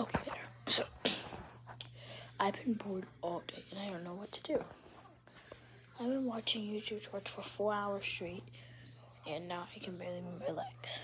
Okay, there. So, I've been bored all day and I don't know what to do. I've been watching YouTube shorts for four hours straight and now I can barely relax.